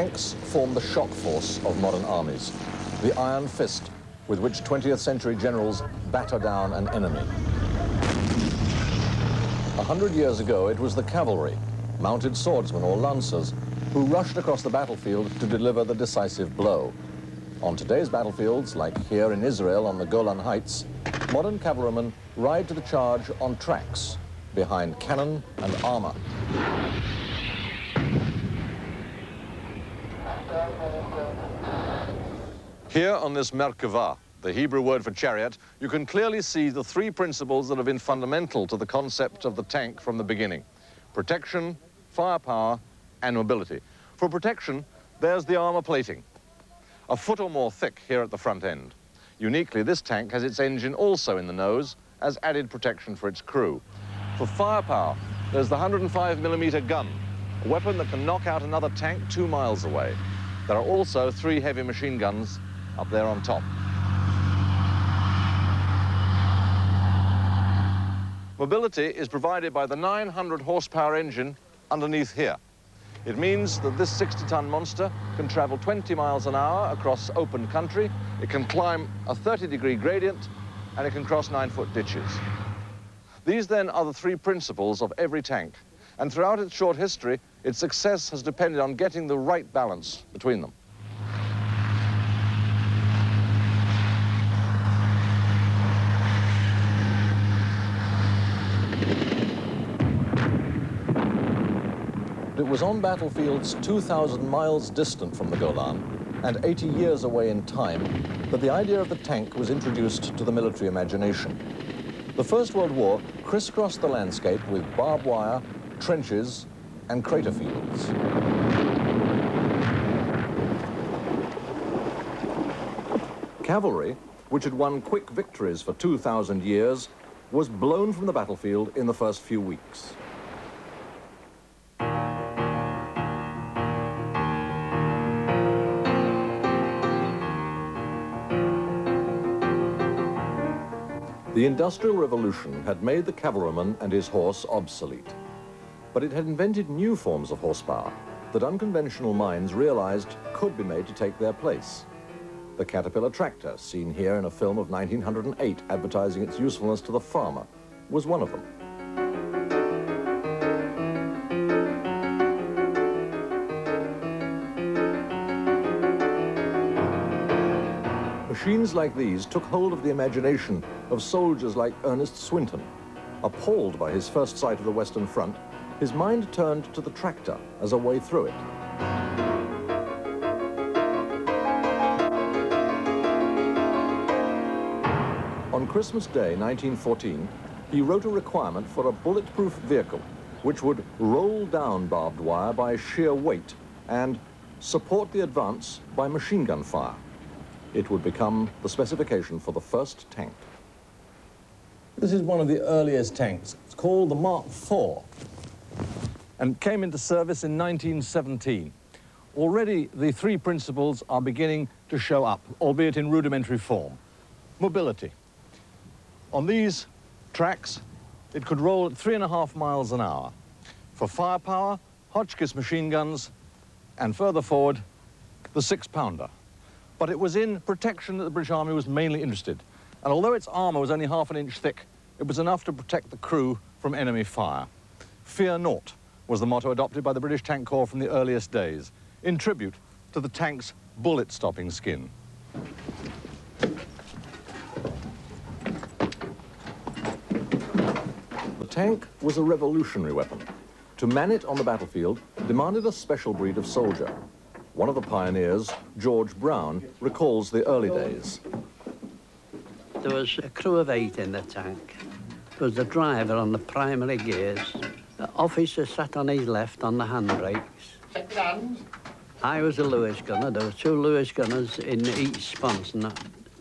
Tanks form the shock force of modern armies, the iron fist with which 20th century generals batter down an enemy. A hundred years ago, it was the cavalry, mounted swordsmen or lancers, who rushed across the battlefield to deliver the decisive blow. On today's battlefields, like here in Israel on the Golan Heights, modern cavalrymen ride to the charge on tracks, behind cannon and armor. Here on this Merkava, the Hebrew word for chariot, you can clearly see the three principles that have been fundamental to the concept of the tank from the beginning. Protection, firepower, and mobility. For protection, there's the armor plating, a foot or more thick here at the front end. Uniquely, this tank has its engine also in the nose as added protection for its crew. For firepower, there's the 105 millimeter gun, a weapon that can knock out another tank two miles away. There are also three heavy machine guns up there on top. Mobility is provided by the 900 horsepower engine underneath here. It means that this 60-ton monster can travel 20 miles an hour across open country, it can climb a 30-degree gradient, and it can cross nine-foot ditches. These, then, are the three principles of every tank, and throughout its short history, its success has depended on getting the right balance between them. It was on battlefields 2,000 miles distant from the Golan and 80 years away in time that the idea of the tank was introduced to the military imagination. The First World War crisscrossed the landscape with barbed wire, trenches, and crater fields. Cavalry, which had won quick victories for 2,000 years, was blown from the battlefield in the first few weeks. The Industrial Revolution had made the cavalryman and his horse obsolete. But it had invented new forms of horsepower that unconventional minds realized could be made to take their place. The Caterpillar tractor, seen here in a film of 1908 advertising its usefulness to the farmer, was one of them. Machines like these took hold of the imagination of soldiers like Ernest Swinton. Appalled by his first sight of the Western Front, his mind turned to the tractor as a way through it. On Christmas Day, 1914, he wrote a requirement for a bulletproof vehicle which would roll down barbed wire by sheer weight and support the advance by machine gun fire. It would become the specification for the first tank. This is one of the earliest tanks. It's called the Mark IV and came into service in 1917. Already the three principles are beginning to show up, albeit in rudimentary form. Mobility. On these tracks, it could roll at three and a half miles an hour. For firepower, Hotchkiss machine guns, and further forward, the six-pounder. But it was in protection that the British Army was mainly interested. And although its armour was only half an inch thick, it was enough to protect the crew from enemy fire. Fear naught was the motto adopted by the British Tank Corps from the earliest days, in tribute to the tank's bullet-stopping skin. The tank was a revolutionary weapon. To man it on the battlefield demanded a special breed of soldier, one of the pioneers, George Brown, recalls the early days. There was a crew of eight in the tank. There was the driver on the primary gears. The officer sat on his left on the handbrakes. I was a Lewis gunner. There were two Lewis gunners in each sponson,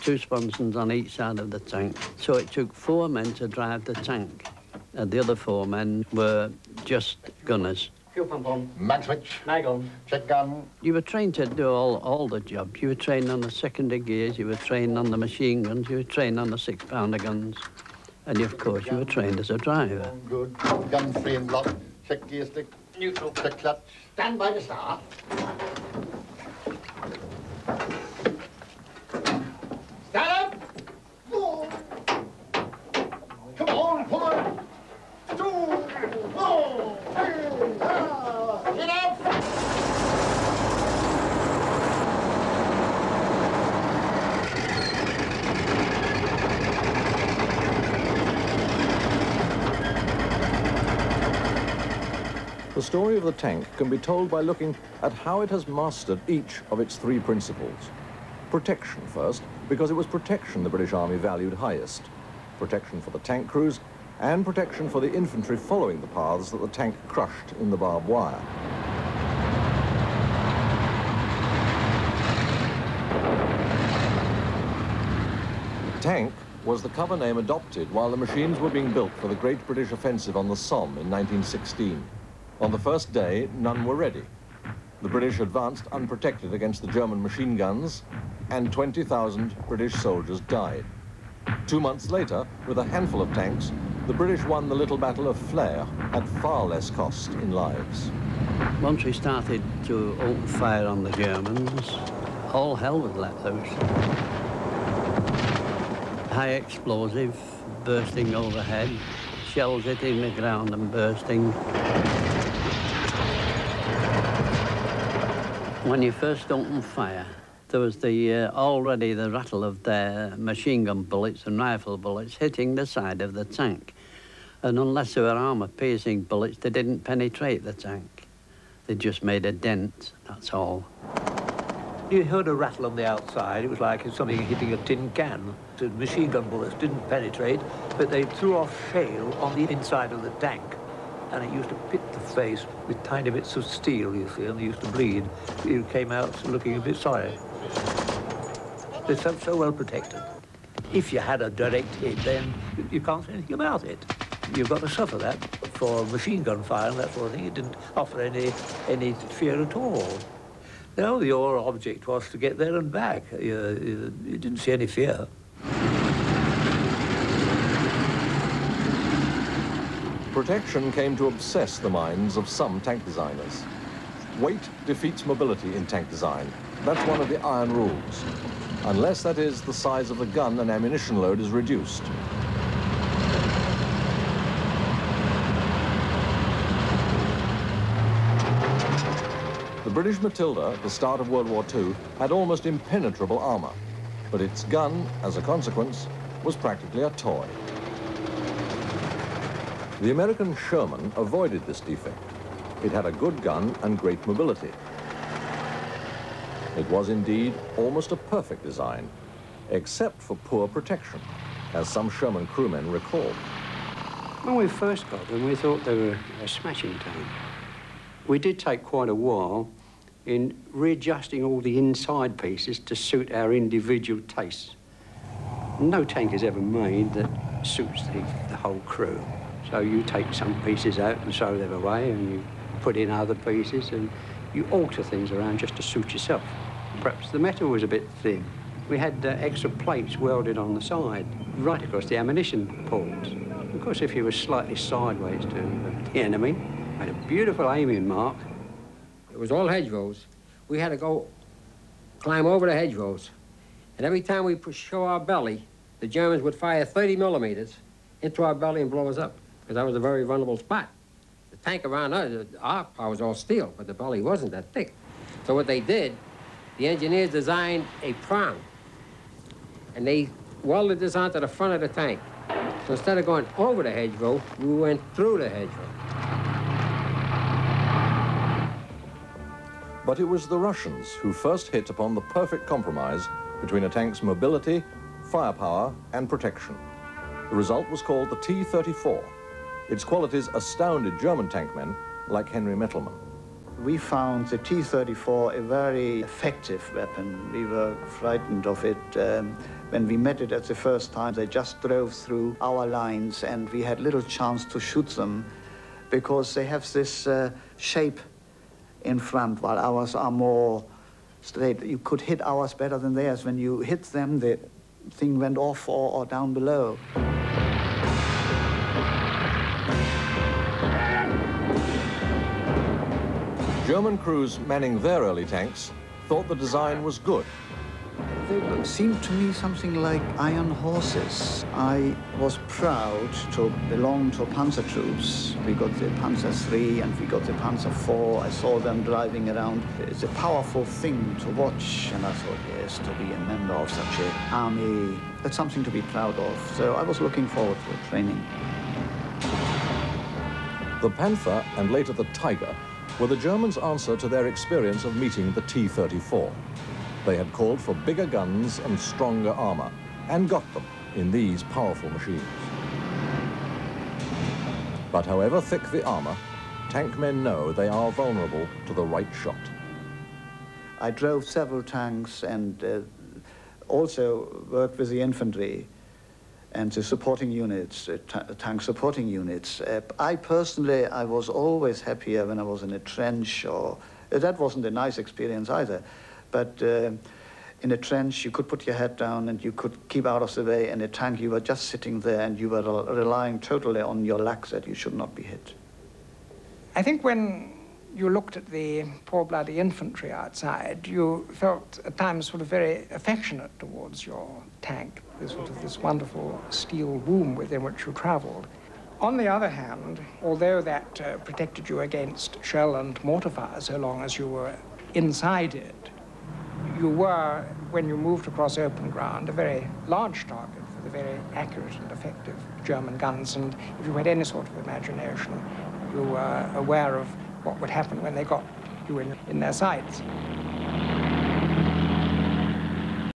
two sponsons on each side of the tank. So it took four men to drive the tank. And the other four men were just gunners. Fuel pump on. Mag switch. Mag on. Check gun. You were trained to do all, all the jobs. You were trained on the secondary gears, you were trained on the machine guns, you were trained on the six-pounder guns. And of course, you were trained as a driver. Good. Gun free and lock. Check gear stick. Neutral. Check clutch. Stand by to start. Story of the tank can be told by looking at how it has mastered each of its three principles. Protection first, because it was protection the British Army valued highest. Protection for the tank crews and protection for the infantry following the paths that the tank crushed in the barbed wire. Tank was the cover name adopted while the machines were being built for the Great British Offensive on the Somme in 1916. On the first day, none were ready. The British advanced unprotected against the German machine guns, and 20,000 British soldiers died. Two months later, with a handful of tanks, the British won the little battle of Flers at far less cost in lives. Once we started to open fire on the Germans, all hell was let loose. High explosive bursting overhead, shells hitting the ground and bursting. When you first opened fire, there was the uh, already the rattle of their machine gun bullets and rifle bullets hitting the side of the tank. And unless they were armor-piercing bullets, they didn't penetrate the tank. They just made a dent, that's all. You heard a rattle on the outside. It was like something hitting a tin can. The machine gun bullets didn't penetrate, but they threw off shale on the inside of the tank and it used to pit the face with tiny bits of steel, you see, and they used to bleed. You came out looking a bit sorry. They're so, so well protected. If you had a direct hit, then you can't say anything about it. You've got to suffer that for machine gun fire and that sort of thing. It didn't offer any, any fear at all. No, your object was to get there and back. You, you, you didn't see any fear. Protection came to obsess the minds of some tank designers. Weight defeats mobility in tank design. That's one of the iron rules. Unless, that is, the size of the gun and ammunition load is reduced. The British Matilda, at the start of World War II, had almost impenetrable armor, but its gun, as a consequence, was practically a toy. The American Sherman avoided this defect. It had a good gun and great mobility. It was indeed almost a perfect design, except for poor protection, as some Sherman crewmen recalled. When we first got them, we thought they were a smashing tank. We did take quite a while in readjusting all the inside pieces to suit our individual tastes. No tank is ever made that suits the, the whole crew. So you take some pieces out and throw them away and you put in other pieces and you alter things around just to suit yourself. Perhaps the metal was a bit thin. We had uh, extra plates welded on the side, right across the ammunition ports. Of course, if you were slightly sideways to the enemy, had a beautiful aiming mark. It was all hedgerows. We had to go climb over the hedgerows. And every time we show our belly, the Germans would fire 30 millimeters into our belly and blow us up because that was a very vulnerable spot. The tank around us, our part was all steel, but the belly wasn't that thick. So what they did, the engineers designed a prong, and they welded this onto the front of the tank. So instead of going over the hedgerow, we went through the hedgerow. But it was the Russians who first hit upon the perfect compromise between a tank's mobility, firepower, and protection. The result was called the T-34, its qualities astounded German tankmen like Henry Metelmann. We found the T-34 a very effective weapon. We were frightened of it. Um, when we met it at the first time, they just drove through our lines and we had little chance to shoot them because they have this uh, shape in front while ours are more straight. You could hit ours better than theirs. When you hit them, the thing went off or, or down below. German crews manning their early tanks thought the design was good. They seemed to me something like iron horses. I was proud to belong to Panzer troops. We got the Panzer III and we got the Panzer IV. I saw them driving around. It's a powerful thing to watch. And I thought, yes, to be a member of such an army, that's something to be proud of. So I was looking forward to training. The Panther and later the Tiger were the Germans' answer to their experience of meeting the T-34. They had called for bigger guns and stronger armor, and got them in these powerful machines. But however thick the armor, tank men know they are vulnerable to the right shot. I drove several tanks and uh, also worked with the infantry and the supporting units, uh, tank supporting units. Uh, I personally, I was always happier when I was in a trench or, uh, that wasn't a nice experience either, but uh, in a trench you could put your head down and you could keep out of the way. In a tank you were just sitting there and you were relying totally on your luck that you should not be hit. I think when you looked at the poor bloody infantry outside, you felt at times sort of very affectionate towards your tank, this sort of this wonderful steel womb within which you traveled. On the other hand, although that uh, protected you against shell and mortar fire so long as you were inside it, you were, when you moved across open ground, a very large target for the very accurate and effective German guns. And if you had any sort of imagination, you were aware of what would happen when they got you in, in their sights.